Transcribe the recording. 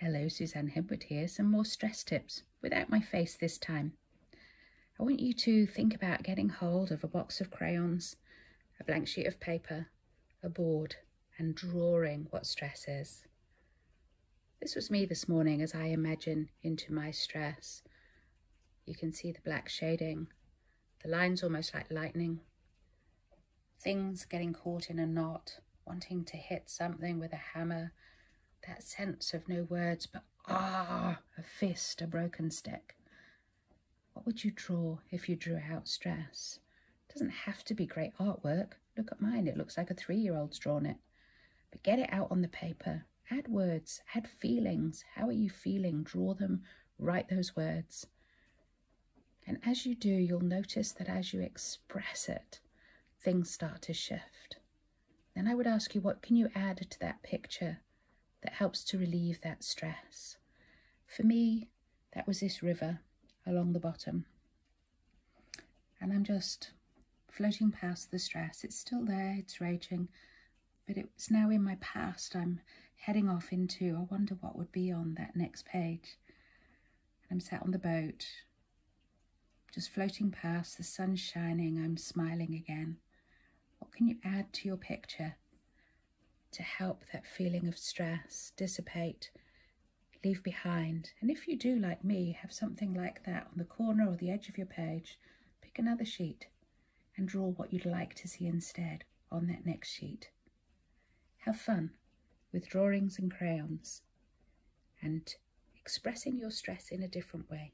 Hello, Suzanne Henwood here. Some more stress tips without my face this time. I want you to think about getting hold of a box of crayons, a blank sheet of paper, a board, and drawing what stress is. This was me this morning as I imagine into my stress. You can see the black shading, the lines almost like lightning, things getting caught in a knot, wanting to hit something with a hammer, that sense of no words but ah, a fist, a broken stick. What would you draw if you drew out stress? It doesn't have to be great artwork. Look at mine, it looks like a three-year-old's drawn it. But get it out on the paper. Add words, add feelings. How are you feeling? Draw them, write those words. And as you do, you'll notice that as you express it, things start to shift. Then I would ask you, what can you add to that picture that helps to relieve that stress. For me, that was this river along the bottom. And I'm just floating past the stress. It's still there, it's raging, but it's now in my past. I'm heading off into, I wonder what would be on that next page. I'm sat on the boat, just floating past, the sun's shining, I'm smiling again. What can you add to your picture to help that feeling of stress dissipate, leave behind. And if you do, like me, have something like that on the corner or the edge of your page, pick another sheet and draw what you'd like to see instead on that next sheet. Have fun with drawings and crayons and expressing your stress in a different way.